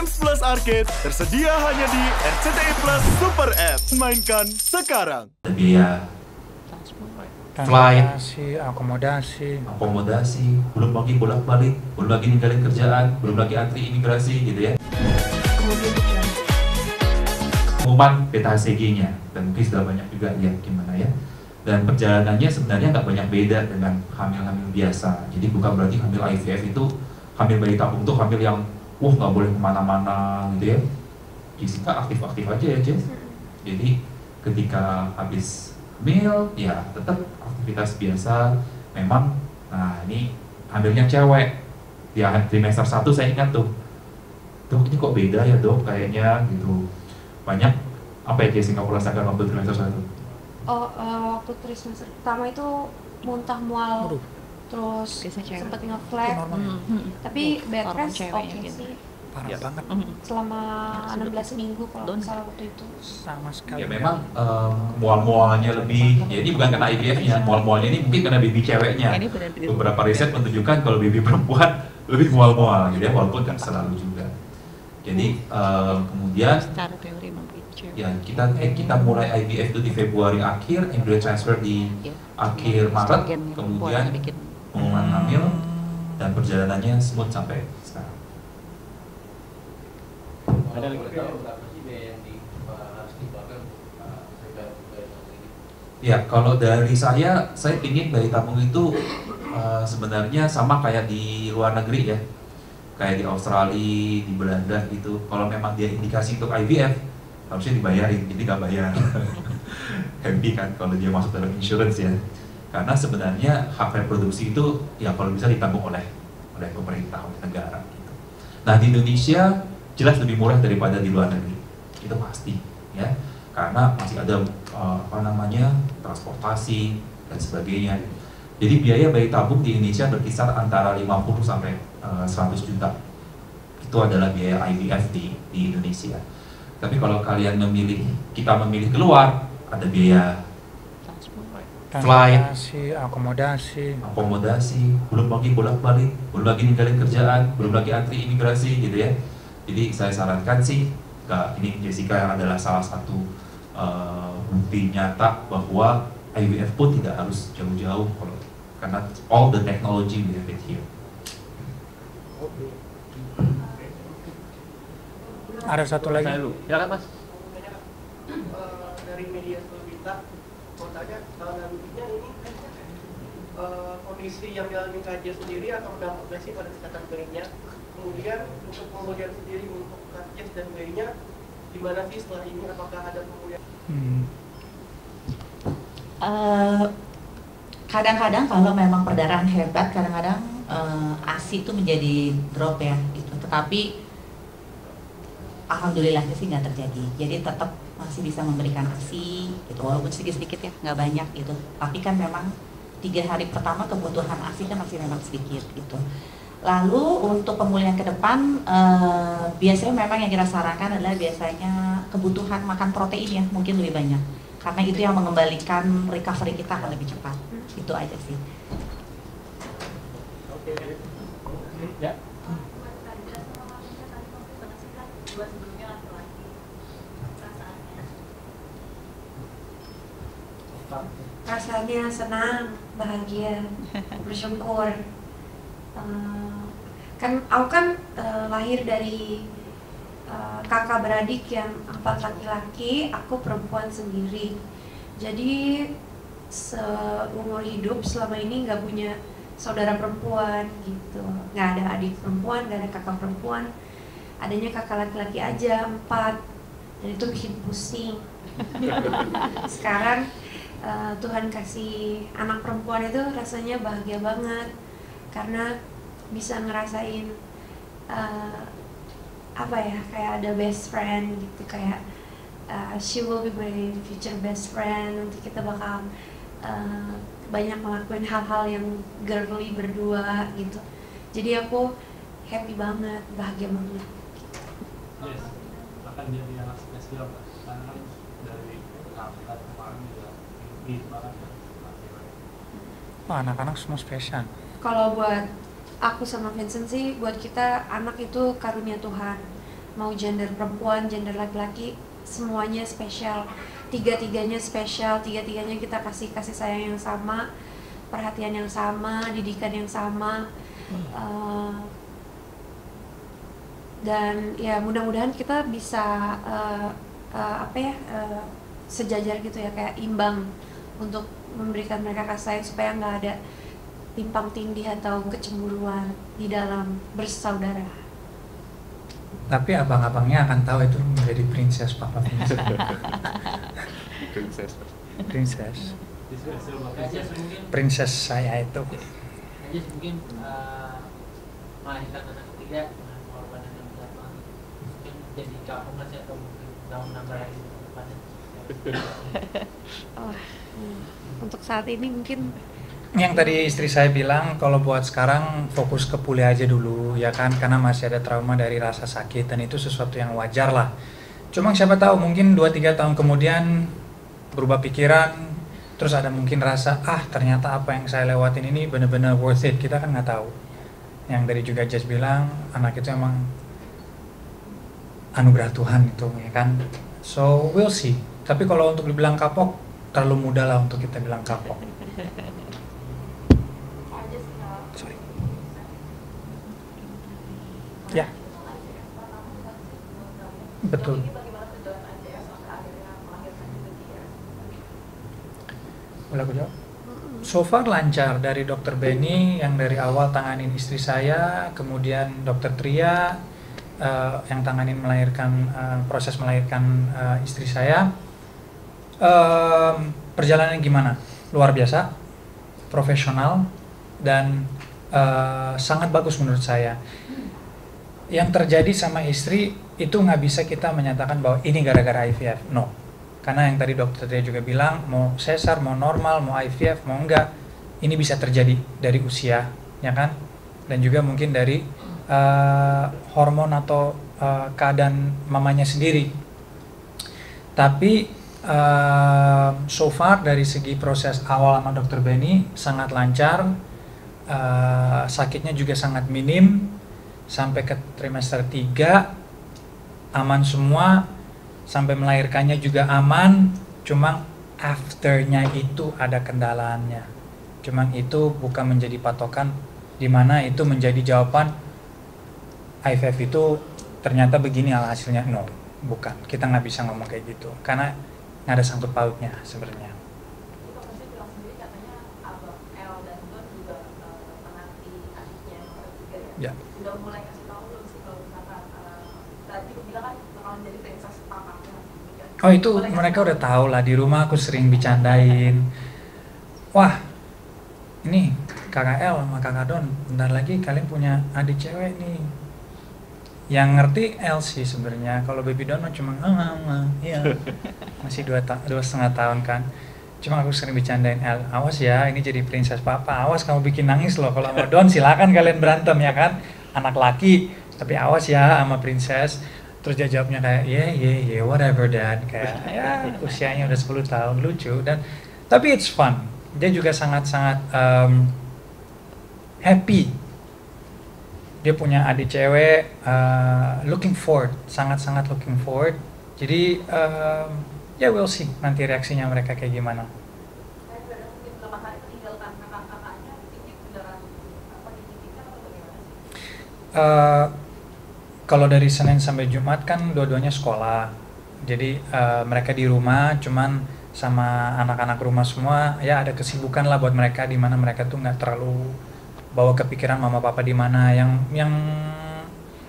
Games Plus Arcade tersedia hanya di RCTI Plus Super App. Mainkan sekarang. biaya Flight. akomodasi. akomodasi, belum lagi bolak-balik, belum lagi ninggalin kerjaan, belum lagi antri imigrasi gitu ya. Pengumuman PTHCG-nya dan mungkin sudah banyak juga lihat gimana ya. Dan perjalanannya sebenarnya nggak banyak beda dengan hamil-hamil biasa. Jadi bukan berarti hamil IVF itu hamil bayi tabung tuh hamil yang wah nggak boleh ke mana-mana gitu ya. Jessica aktif-aktif aja ya Jess. Jadi ketika habis hamil ya tetap aktivitas biasa memang nah ini hamilnya cewek di trimester satu saya ingat tuh dok ini kok beda ya dok kayaknya gitu banyak apa ya Jess yang kamu rasakan waktu trimester satu Oh, eh, waktu trimester pertama itu muntah mual, Aduh. Terus Biasa cewek. sempet nge-flag, Normal. Hmm. tapi bed Hormon rest oke gitu. sih. Parah Ya. banget. Hmm. Selama 16 minggu kalau nggak salah waktu itu. Sama sekali. ya memang em, mual-mualnya lebih ya ini bukan karena IVF nya mual-mualnya ini mungkin karena baby ceweknya Ini benar beberapa riset menunjukkan kalau baby perempuan lebih mual-mual gitu ya walaupun kan selalu juga jadi em, kemudian ya kita eh, kita mulai IVF itu di Februari akhir embryo transfer di Ya. akhir Maret kemudian pengumuman hamil dan perjalanannya smooth sampai sekarang Ada lagi bayar ini? Ya, kalau dari saya, saya ingin bayi tabung itu uh, sebenarnya sama kayak di luar negeri ya, kayak di Australia, di Belanda gitu. Kalau memang dia indikasi untuk IVF, harusnya dibayarin, jadi nggak bayar. Happy kan kalau dia masuk dalam insurance ya. Karena sebenarnya hak reproduksi itu ya kalau bisa ditanggung oleh oleh pemerintah, oleh negara. Gitu. Nah di Indonesia jelas lebih murah daripada di luar negeri, itu pasti ya karena masih ada uh, apa namanya transportasi dan sebagainya. Jadi biaya bayi tabung di Indonesia berkisar antara 50 sampai uh, 100 juta. Itu adalah biaya IVF di, di Indonesia. Tapi kalau kalian memilih, kita memilih keluar, ada biaya. Flight. Akomodasi. akomodasi, belum lagi bolak-balik, belum lagi ninggalin kerjaan, belum lagi antri imigrasi gitu ya. Jadi saya sarankan sih, Kak, ini Jessica yang adalah salah satu uh, bukti nyata bahwa IVF pun tidak harus jauh-jauh kalau karena all the technology we have it here. Ada satu lagi. Saya dulu. Silakan Mas. Eh, dari media tanya kalau eh, kondisi yang dialami kajian sendiri atau dampaknya sih pada kesehatan bayinya. Kemudian untuk pemulihan sendiri untuk kajian dan bayinya gimana sih setelah ini? Apakah ada pemulihan? Hmm. Eh, kadang-kadang kalau memang perdarahan hebat kadang-kadang eh, ASI itu menjadi drop ya gitu. Tetapi alhamdulillahnya sih nggak terjadi. Jadi tetap masih bisa memberikan ASI gitu. Walaupun sedikit-sedikit ya nggak banyak gitu. Tapi kan memang tiga hari pertama kebutuhan ASI kan masih memang sedikit gitu. Lalu untuk pemulihan ke depan eh, biasanya memang yang kita sarankan adalah biasanya kebutuhan makan protein ya mungkin lebih banyak. Karena itu yang mengembalikan recovery kita akan lebih cepat. Itu aja sih. Ya. Rasanya senang, bahagia, bersyukur. Eh, kan aku kan eh, lahir dari eh, kakak beradik yang empat laki-laki, aku perempuan sendiri. Jadi seumur hidup selama ini nggak punya saudara perempuan gitu, nggak ada adik perempuan, nggak ada kakak perempuan, adanya kakak laki-laki aja empat, dan itu bikin pusing. Sekarang eh, Tuhan kasih anak perempuan itu rasanya bahagia banget karena bisa ngerasain eh, apa ya kayak ada best friend gitu kayak uh, she will be my future best friend nanti kita bakal uh, banyak ngelakuin hal-hal yang girly berdua gitu jadi aku happy banget bahagia banget Yes. Akan jadi anak spesial. Karena kan dari Wah, anak-anak semua spesial. kalau buat aku sama Vincent sih buat kita anak itu karunia Tuhan. Mau gender perempuan gender laki-laki semuanya spesial. Tiga-tiganya spesial tiga-tiganya kita kasih kasih sayang yang sama perhatian yang sama didikan yang sama. Eh, dan ya mudah-mudahan kita bisa eh, eh, apa ya eh, sejajar gitu ya kayak imbang untuk memberikan mereka kasih sayang supaya nggak ada timpang tindih atau kecemburuan di dalam bersaudara. Tapi abang-abangnya akan tahu itu menjadi princess papa princess. Princess. princess. Princess saya itu. aja mungkin eh, melahirkan anak ketiga dengan pengorbanan yang besar banget. Mungkin jadi kampung aja atau mungkin tahun lagi. Oh, hmm. Untuk saat ini mungkin Yang tadi istri saya bilang kalau buat sekarang fokus ke kuliah aja dulu ya kan karena masih ada trauma dari rasa sakit dan itu sesuatu yang wajar lah. Cuma siapa tahu mungkin 2-3 tahun kemudian berubah pikiran terus ada mungkin rasa ah ternyata apa yang saya lewatin ini bener-bener worth it kita kan nggak tahu. Yang tadi juga Jess bilang anak itu emang anugerah Tuhan itu ya kan. So we'll see. Tapi kalau untuk dibilang kapok terlalu mudah lah untuk kita bilang kapok. Sorry. Ya. Betul. Boleh aku jawab? So far lancar dari dokter Benny yang dari awal tanganin istri saya, kemudian dokter Tria eh, yang tanganin melahirkan eh, proses melahirkan eh, istri saya. Em, perjalanan gimana? Luar biasa, profesional dan eh, sangat bagus menurut saya. Yang terjadi sama istri itu nggak bisa kita menyatakan bahwa ini gara-gara IVF. No, karena yang tadi dokter dia juga bilang mau sesar, mau normal, mau IVF, mau enggak, ini bisa terjadi dari usia, ya kan? Dan juga mungkin dari eh, hormon atau eh, keadaan mamanya sendiri. Tapi eh, so far dari segi proses awal sama dokter Benny sangat lancar, eh, sakitnya juga sangat minim, sampai ke trimester 3 aman semua. Sampai melahirkannya juga aman. Cuma afternya itu ada kendalanya cuma itu bukan menjadi patokan. Di mana itu menjadi jawaban IVF itu ternyata begini hasilnya no bukan. Kita nggak bisa ngomong kayak gitu. Karena ada sangkut pautnya sebenarnya ya. Udah mulai kasih tahu belum sih kalau misalkan tadi bilang kan bakalan jadi princess papa Oh itu mereka udah tahu lah di rumah aku sering bercandain. Wah, ini kakak L sama kakak Don, bentar lagi kalian punya adik cewek nih. Yang ngerti L sih sebenarnya. Kalau baby Don cuma ah, ah, ah, iya. Masih dua, ta- dua setengah tahun kan. Cuma aku sering bercandain L, awas ya ini jadi princess papa, awas kamu bikin nangis loh. Kalau sama Don silakan kalian berantem ya kan, anak laki. Tapi awas ya sama princess terus dia jawabnya kayak yeah yeah yeah whatever dad kayak ya usianya udah 10 tahun lucu dan tapi it's fun dia juga sangat sangat um, happy dia punya adik cewek uh, looking forward sangat sangat looking forward jadi um, ya we'll see nanti reaksinya mereka kayak gimana Saya benar mungkin 8 hari meninggalkan kakak-kakaknya ini beneran apa diizinkan atau bagaimana sih? Eh, kalau dari Senin sampai Jumat kan dua-duanya sekolah. Jadi eh, mereka di rumah, cuman sama anak-anak rumah semua ya ada kesibukan lah buat mereka di mana mereka tuh nggak terlalu bawa kepikiran mama papa di mana yang yang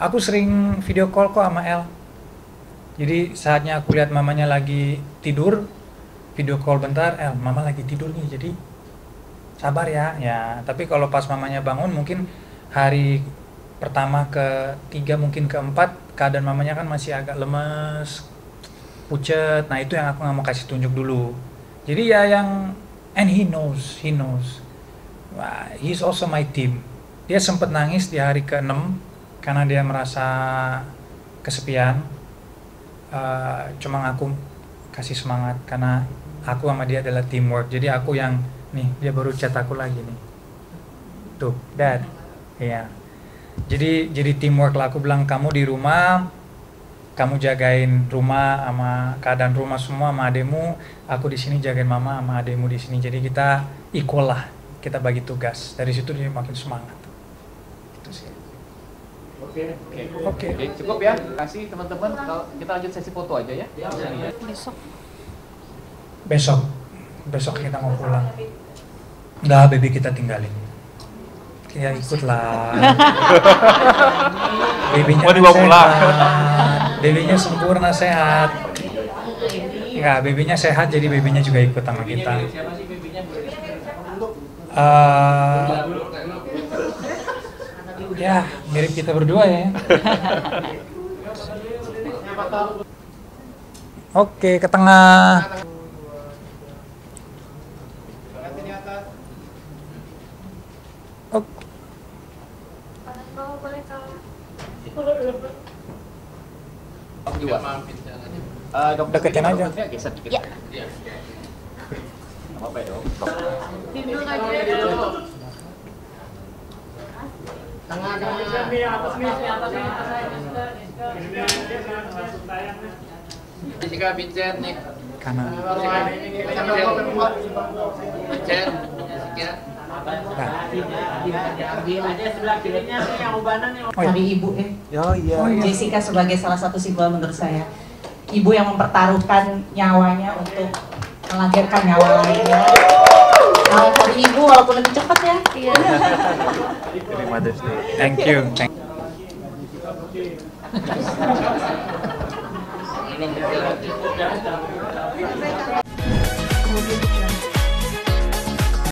aku sering video call kok sama El. Jadi saatnya aku lihat mamanya lagi tidur, video call bentar, El, mama lagi tidur nih, jadi sabar ya, ya. Tapi kalau pas mamanya bangun mungkin hari pertama ke tiga mungkin keempat keadaan mamanya kan masih agak lemes pucet nah itu yang aku nggak mau kasih tunjuk dulu jadi ya yang and he knows he knows Wah, he's also my team. Dia sempat nangis di hari ke-6 karena dia merasa kesepian. Eh, cuma aku kasih semangat karena aku sama dia adalah teamwork. Jadi aku yang nih dia baru chat aku lagi nih. Tuh dad. Iya. Jadi jadi teamwork lah. Aku bilang kamu di rumah kamu jagain rumah sama keadaan rumah semua sama ademu, aku di sini jagain mama sama ademu di sini. Jadi kita equal lah, kita bagi tugas. Dari situ dia makin semangat. Gitu sih. Oke. Oke. Oke, cukup ya. Terima kasih teman-teman. Kalau kita lanjut sesi foto aja ya. Sini ya. Besok, besok kita mau pulang. Enggak, baby kita tinggalin. Ya ikutlah. Babynya Mau dibawa sehat. pulang. Babynya sempurna sehat. Enggak, babynya sehat jadi babynya juga ikut sama kita. Eh, ya, mirip kita berdua ya. Oke, ke tengah. Oke. Eh, dokter Deketin aja. rambutnya geser dikit. Ya. Apa-apa ya. Vincent nih. Iya. Jessica sebagai salah satu simbol menurut saya. Ibu yang mempertaruhkan nyawanya untuk melahirkan nyawa lainnya. Nah, hari ibu walaupun lebih cepat ya. Iya. Thank you. Thank Ini kecil. Kemudian